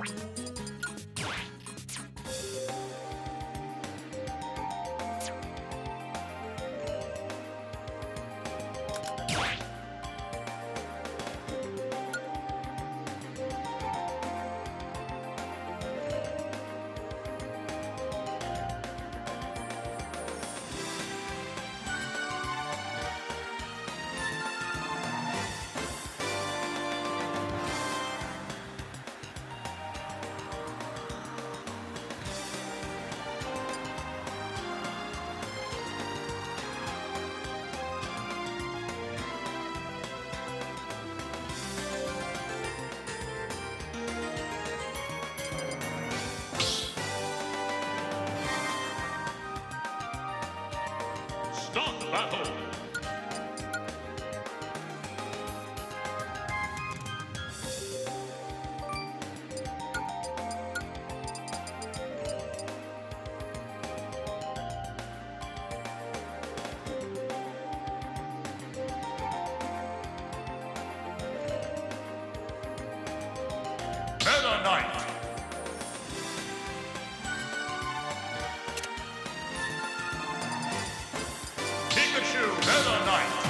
Start battle! Meta Knight!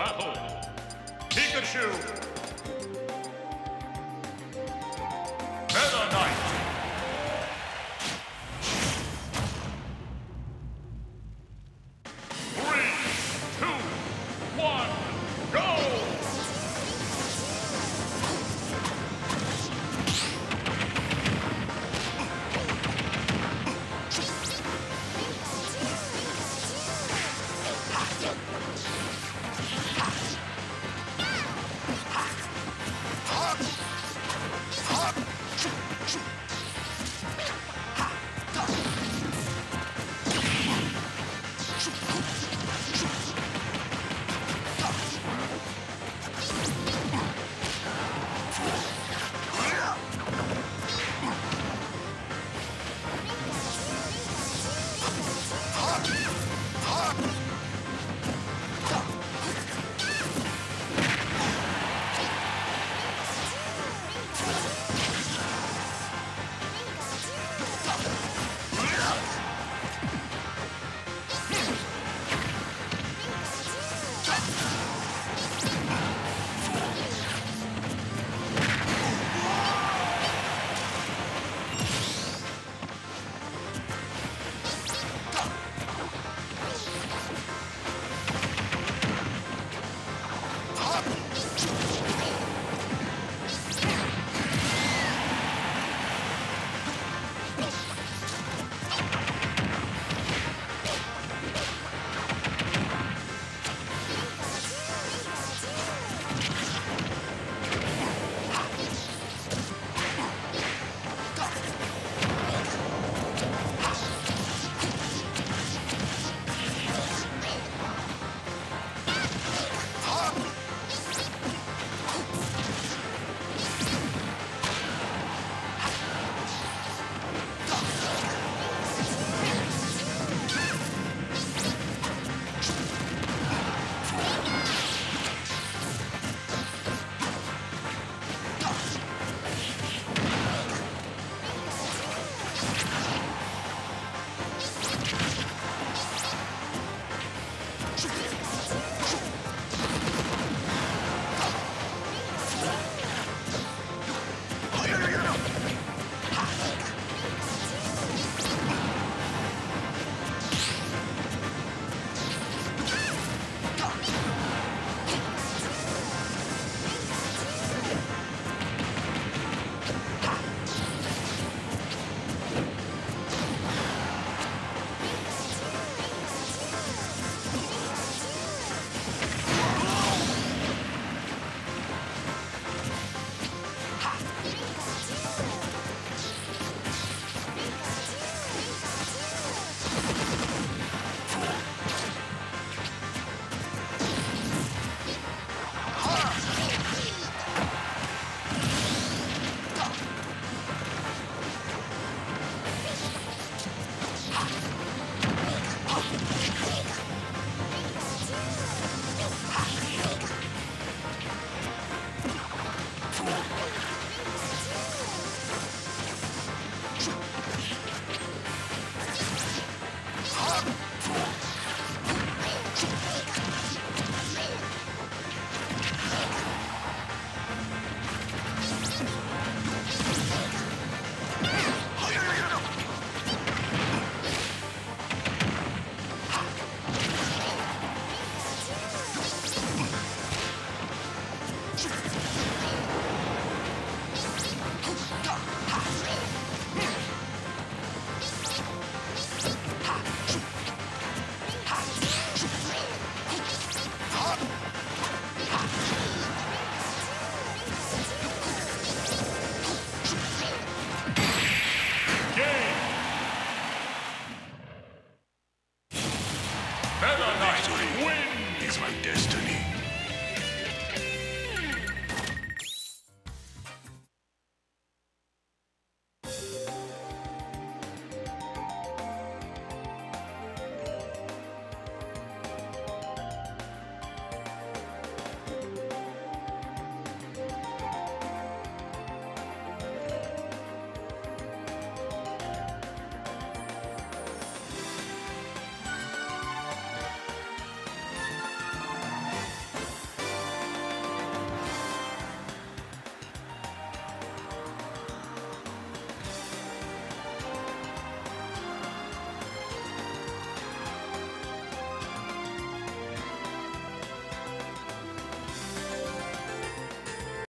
battle. Pikachu